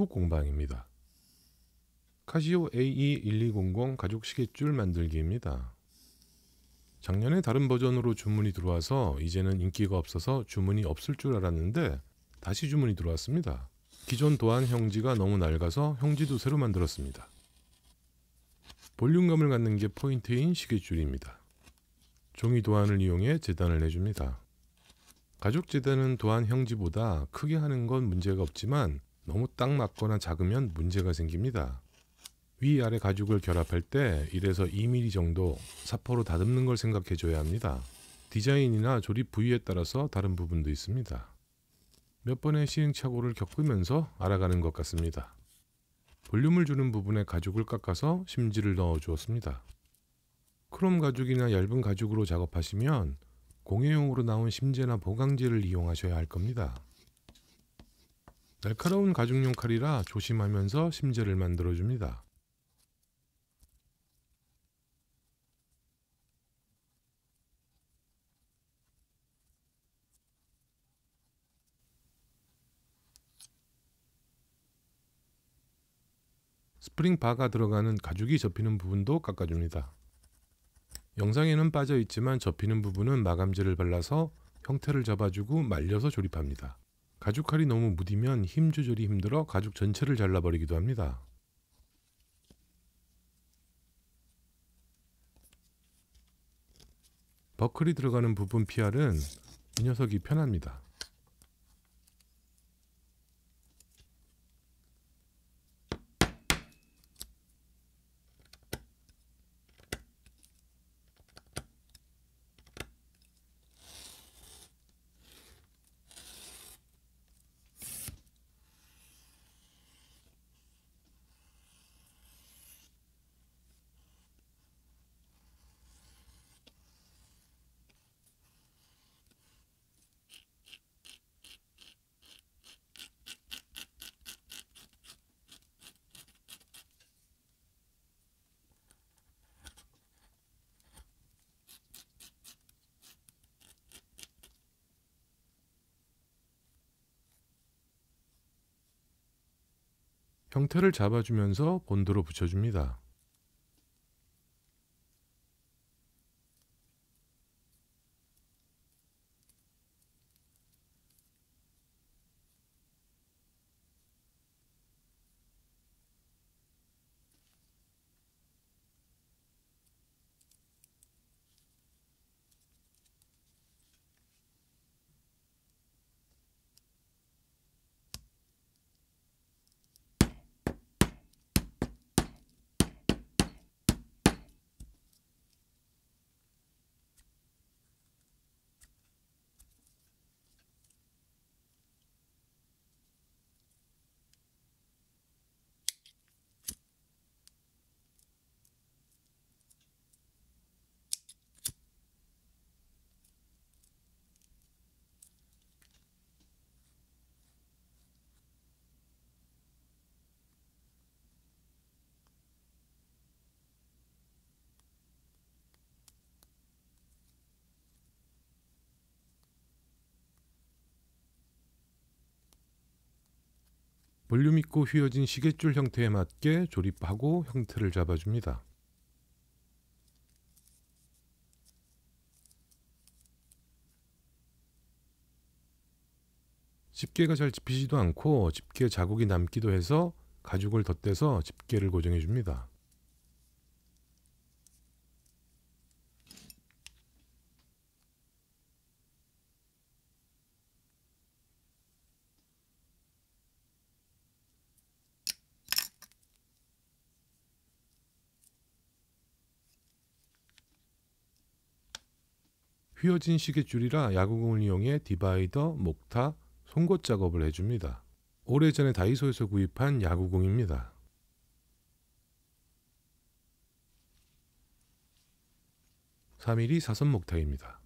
북극 공방입니다. 카시오 AE1200 가죽 시계줄 만들기입니다. 작년에 다른 버전으로 주문이 들어와서 이제는 인기가 없어서 주문이 없을 줄 알았는데 다시 주문이 들어왔습니다. 기존 도안 형지가 너무 낡아서 형지도 새로 만들었습니다. 볼륨감을 갖는 게 포인트인 시계줄입니다. 종이 도안을 이용해 재단을 해줍니다. 가죽 재단은 도안 형지보다 크게 하는 건 문제가 없지만 너무 딱 맞거나 작으면 문제가 생깁니다. 위아래 가죽을 결합할 때 1에서 2mm 정도 사포로 다듬는 걸 생각해 줘야 합니다. 디자인이나 조립 부위에 따라서 다른 부분도 있습니다. 몇 번의 시행착오를 겪으면서 알아가는 것 같습니다. 볼륨을 주는 부분에 가죽을 깎아서 심지를 넣어 주었습니다. 크롬 가죽이나 얇은 가죽으로 작업하시면 공예용으로 나온 심재나 보강제를 이용하셔야 할 겁니다. 날카로운 가죽용 칼이라 조심하면서 심재를 만들어 줍니다. 스프링 바가 들어가는 가죽이 접히는 부분도 깎아줍니다. 영상에는 빠져 있지만 접히는 부분은 마감재를 발라서 형태를 잡아주고 말려서 조립합니다. 가죽 칼이 너무 무디면 힘 조절이 힘들어 가죽 전체를 잘라버리기도 합니다. 버클이 들어가는 부분 PR은 이 녀석이 편합니다. 형태를 잡아주면서 본드로 붙여줍니다. 볼륨 있고 휘어진 시계줄 형태에 맞게 조립하고 형태를 잡아줍니다. 집게가 잘 집히지도 않고 집게 자국이 남기도 해서 가죽을 덧대서 집게를 고정해 줍니다. 휘어진 시계줄이라 야구공을 이용해 디바이더, 목타, 송곳 작업을 해줍니다. 오래전에 다이소에서 구입한 야구공입니다. 3mm 사선 목타입니다.